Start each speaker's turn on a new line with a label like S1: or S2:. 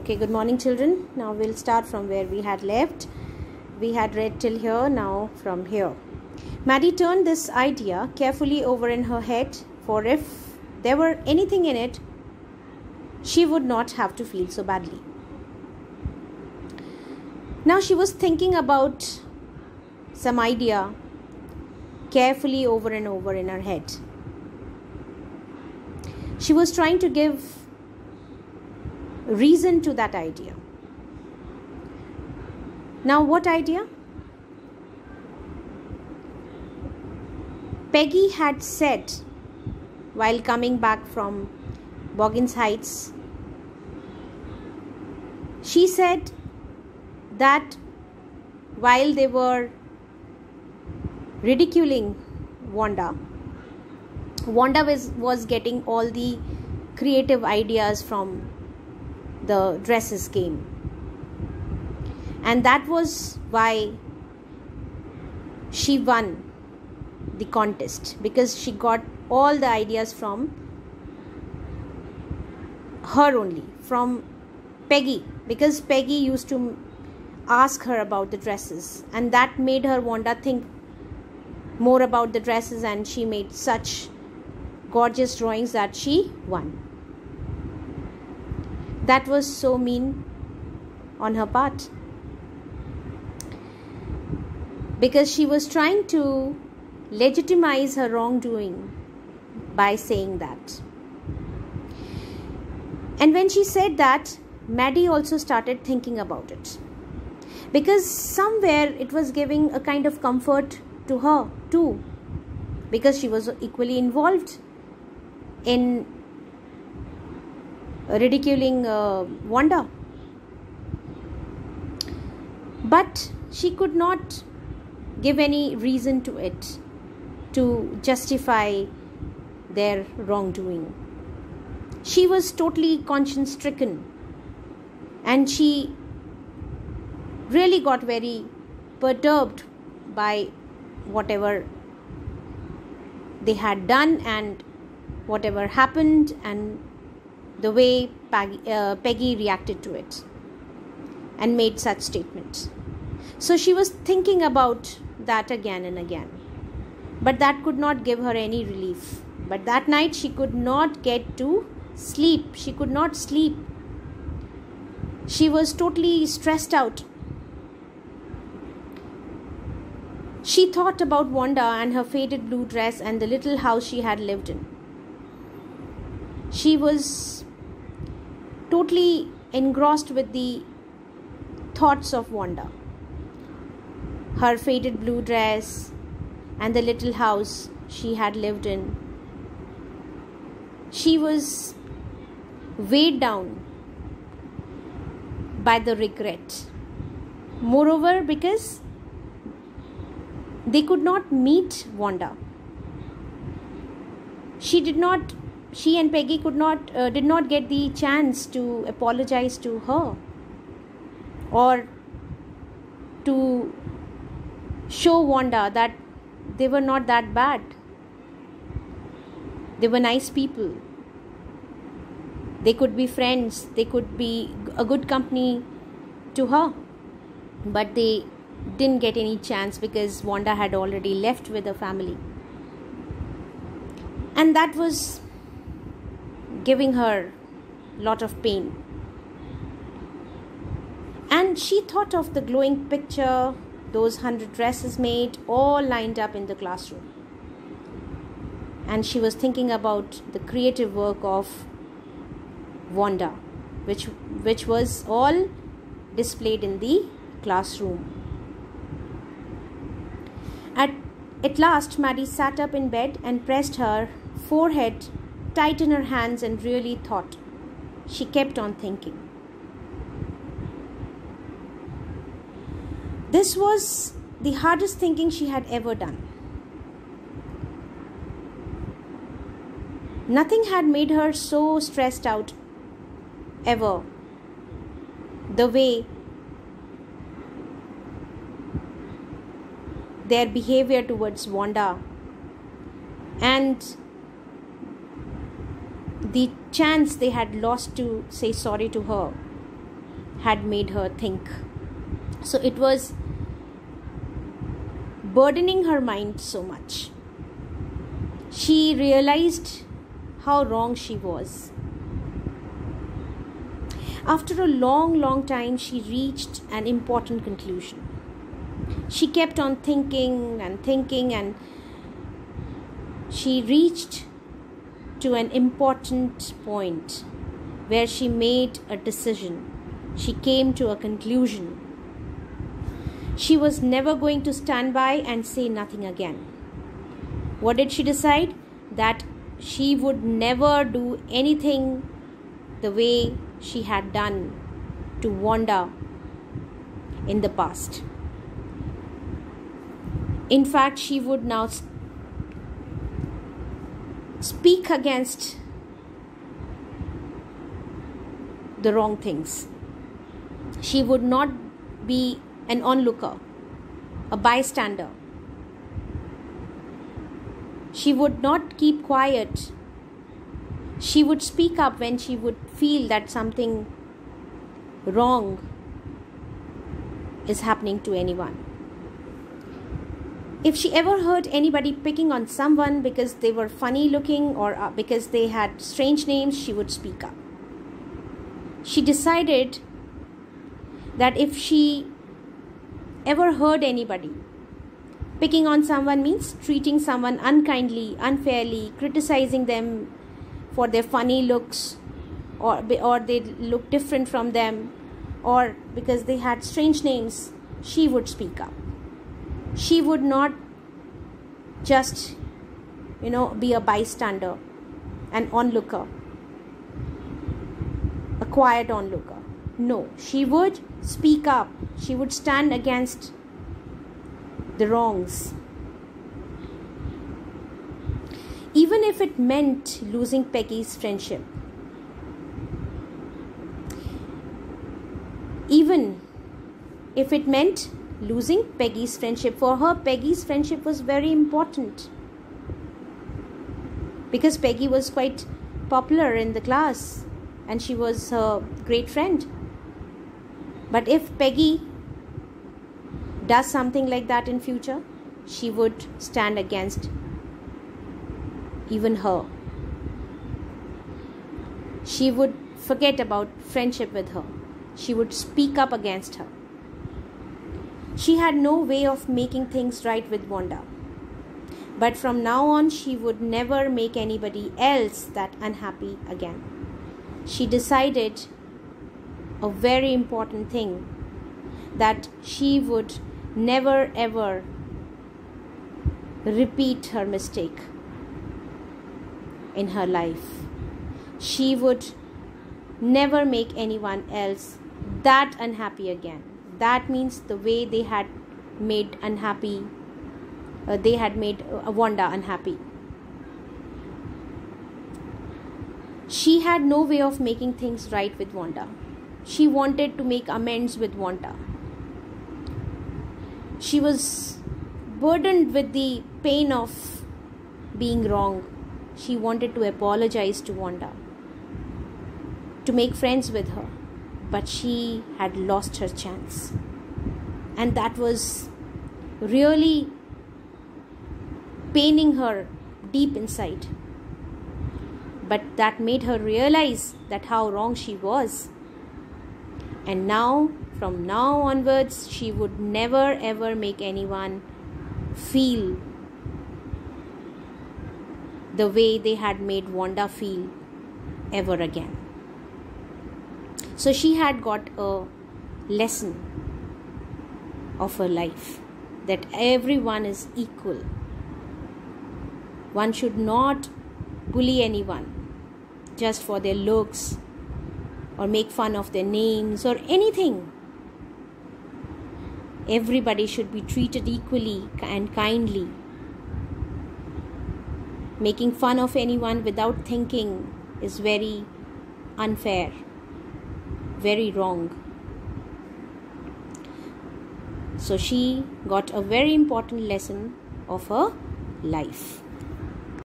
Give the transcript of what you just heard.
S1: Okay, good morning, children. Now we'll start from where we had left. We had read till here, now from here. Maddie turned this idea carefully over in her head, for if there were anything in it, she would not have to feel so badly. Now she was thinking about some idea carefully over and over in her head. She was trying to give reason to that idea. Now, what idea? Peggy had said while coming back from Boggins Heights, she said that while they were ridiculing Wanda, Wanda was, was getting all the creative ideas from the dresses came. And that was why she won the contest because she got all the ideas from her only, from Peggy, because Peggy used to ask her about the dresses, and that made her Wanda think more about the dresses, and she made such gorgeous drawings that she won. That was so mean on her part. Because she was trying to legitimize her wrongdoing by saying that. And when she said that, Maddie also started thinking about it. Because somewhere it was giving a kind of comfort to her too. Because she was equally involved in ridiculing uh, Wanda. But she could not give any reason to it to justify their wrongdoing. She was totally conscience stricken and she really got very perturbed by whatever they had done and whatever happened and the way Peggy, uh, Peggy reacted to it and made such statements. So she was thinking about that again and again. But that could not give her any relief. But that night she could not get to sleep. She could not sleep. She was totally stressed out. She thought about Wanda and her faded blue dress and the little house she had lived in. She was totally engrossed with the thoughts of Wanda. Her faded blue dress and the little house she had lived in. She was weighed down by the regret. Moreover, because they could not meet Wanda. She did not she and Peggy could not uh, did not get the chance to apologize to her or to show Wanda that they were not that bad. They were nice people. They could be friends. They could be a good company to her. But they didn't get any chance because Wanda had already left with her family. And that was giving her lot of pain. And she thought of the glowing picture those hundred dresses made all lined up in the classroom. And she was thinking about the creative work of wanda which which was all displayed in the classroom. At at last maddie sat up in bed and pressed her forehead tight in her hands and really thought. She kept on thinking. This was the hardest thinking she had ever done. Nothing had made her so stressed out ever. The way their behavior towards Wanda and the chance they had lost to say sorry to her had made her think. So it was burdening her mind so much. She realized how wrong she was. After a long, long time, she reached an important conclusion. She kept on thinking and thinking, and she reached to an important point where she made a decision. She came to a conclusion. She was never going to stand by and say nothing again. What did she decide? That she would never do anything the way she had done to Wanda in the past. In fact, she would now speak against the wrong things. She would not be an onlooker, a bystander. She would not keep quiet. She would speak up when she would feel that something wrong is happening to anyone if she ever heard anybody picking on someone because they were funny looking or uh, because they had strange names, she would speak up. She decided that if she ever heard anybody picking on someone means treating someone unkindly, unfairly, criticizing them for their funny looks or or they look different from them or because they had strange names, she would speak up she would not just you know be a bystander an onlooker a quiet onlooker. No she would speak up. She would stand against the wrongs. Even if it meant losing peggy's friendship even if it meant losing Peggy's friendship. For her, Peggy's friendship was very important because Peggy was quite popular in the class and she was her great friend. But if Peggy does something like that in future, she would stand against even her. She would forget about friendship with her. She would speak up against her. She had no way of making things right with Wanda. But from now on, she would never make anybody else that unhappy again. She decided a very important thing that she would never ever repeat her mistake in her life. She would never make anyone else that unhappy again that means the way they had made unhappy uh, they had made uh, wanda unhappy. She had no way of making things right with wanda. She wanted to make amends with wanda. She was burdened with the pain of being wrong. She wanted to apologize to wanda to make friends with her but she had lost her chance. And that was really paining her deep inside. But that made her realize that how wrong she was. And now, from now onwards, she would never ever make anyone feel the way they had made Wanda feel ever again. So she had got a lesson of her life that everyone is equal. One should not bully anyone just for their looks or make fun of their names or anything. Everybody should be treated equally and kindly. Making fun of anyone without thinking is very unfair very wrong. So she got a very important lesson of her life.